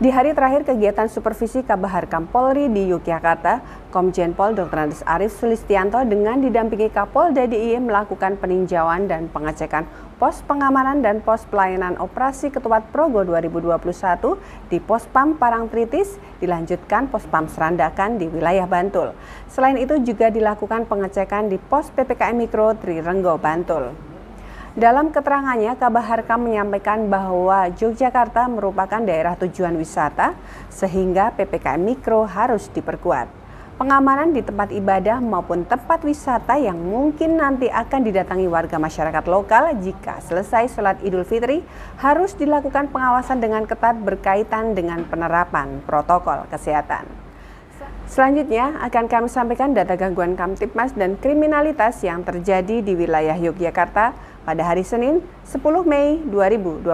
Di hari terakhir kegiatan supervisi Kabaharkam Polri di Yogyakarta, Komjen Pol Dr. Andes Arif Sulistianto dengan didampingi Kapolda DIY melakukan peninjauan dan pengecekan pos pengamanan dan pos pelayanan operasi Ketupat Progo 2021 di Pos Pam Parangtritis, dilanjutkan Pos Pam Serandakan di wilayah Bantul. Selain itu juga dilakukan pengecekan di pos PPKM Mikro Trirenggo Bantul. Dalam keterangannya, Kabaharkam menyampaikan bahwa Yogyakarta merupakan daerah tujuan wisata sehingga PPKM Mikro harus diperkuat. Pengamanan di tempat ibadah maupun tempat wisata yang mungkin nanti akan didatangi warga masyarakat lokal jika selesai sholat Idul Fitri harus dilakukan pengawasan dengan ketat berkaitan dengan penerapan protokol kesehatan. Selanjutnya akan kami sampaikan data gangguan Kamtipmas dan kriminalitas yang terjadi di wilayah Yogyakarta pada hari Senin 10 Mei 2021.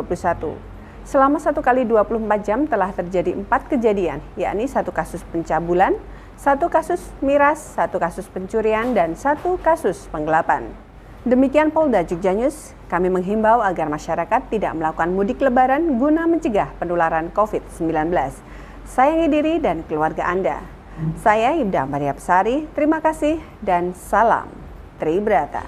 Selama satu kali 24 jam telah terjadi empat kejadian, yakni satu kasus pencabulan, satu kasus miras, satu kasus pencurian, dan satu kasus penggelapan. Demikian Polda Jogja News, kami menghimbau agar masyarakat tidak melakukan mudik lebaran guna mencegah penularan COVID-19. Sayangi diri dan keluarga Anda. Saya Ibda Maria Pesari, terima kasih dan salam Tribrata.